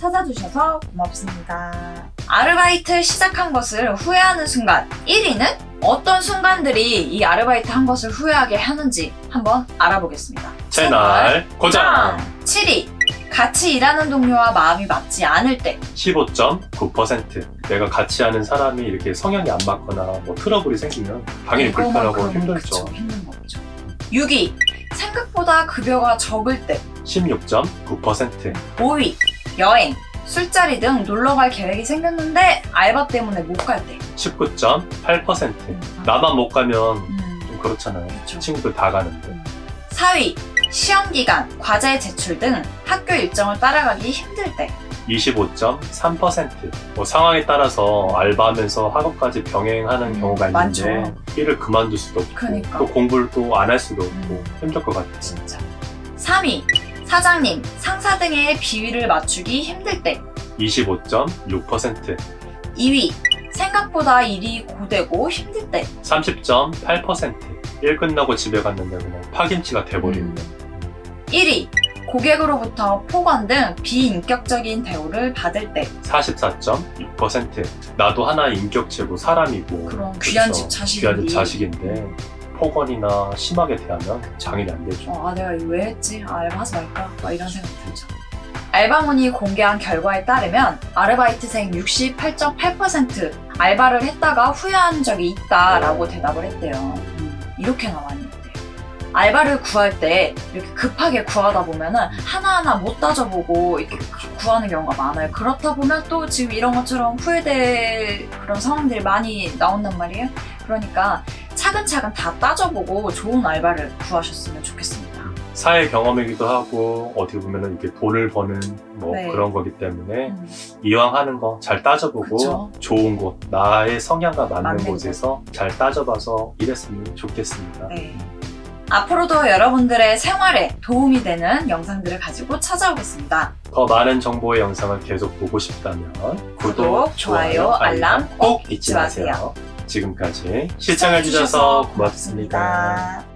찾아주셔서 고맙습니다. 아르바이트 시작한 것을 후회하는 순간 1위는 어떤 순간들이 이 아르바이트 한 것을 후회하게 하는지 한번 알아보겠습니다. 채널 고정! 7위 같이 일하는 동료와 마음이 맞지 않을 때 15.9% 내가 같이 하는 사람이 이렇게 성향이 안 맞거나 뭐 트러블이 생기면 당연히 불편하고 힘들죠. 그쵸, 힘든 거죠. 6위 생각보다 급여가 적을 때 16.9% 5위 여행 술자리 등 놀러 갈 계획이 생겼는데 알바 때문에 못 갈 때. 19.8% 나만 못 가면 음, 좀 그렇잖아요. 그쵸. 친구들 다 가는데 4위 시험 기간, 과제 제출 등 학교 일정을 따라가기 힘들 때. 25.3%뭐 상황에 따라서 알바하면서 학업까지 병행하는 음, 경우가 있는데 많죠. 일을 그만둘 수도 없고 그러니까. 또 공부를 또 안 할 수도 없고 음. 힘들 것 같아요. 진짜. 3위 사장님, 상사 등의 비위를 맞추기 힘들 때. 25.6% 2위 생각보다 일이 고되고 힘들 때. 30.8%일 끝나고 집에 갔는데 그냥 파김치가 돼버리는 거. 1위 고객으로부터 폭언 등 비인격적인 대우를 받을 때. 44.6% 나도 하나의 인격체고 사람이고 그런 그쵸? 귀한 집 자식이. 귀한 집 자식인데 폭언이나 심하게 대하면 당연히 안 되죠. 어, 아 내가 이거 왜 했지? 아, 알바하지 말까? 막 이런 생각 들죠. 알바몬이 공개한 결과에 따르면 아르바이트생 68.8% 알바를 했다가 후회한 적이 있다라고 어. 대답을 했대요. 음, 이렇게나 많이 했대요. 알바를 구할 때 이렇게 급하게 구하다 보면은 하나하나 못 따져보고 이렇게 구하는 경우가 많아요. 그렇다 보면 또 지금 이런 것처럼 후회될 그런 상황들이 많이 나온단 말이에요. 그러니까 차근차근 다 따져보고 좋은 알바를 구하셨으면 좋겠습니다. 사회 경험이기도 하고 어떻게 보면은 이게 돈을 버는 뭐 네. 그런 거기 때문에 음, 이왕 하는 거 잘 따져보고 그쵸. 좋은 곳 나의 성향과 맞는, 맞는 곳에서 잘 따져봐서 일했으면 좋겠습니다. 네. 앞으로도 여러분들의 생활에 도움이 되는 영상들을 가지고 찾아오겠습니다. 더 많은 정보의 영상을 계속 보고 싶다면 구독, 좋아요, 알람 꼭 잊지 마세요. 지금까지 시청해주셔서 고맙습니다.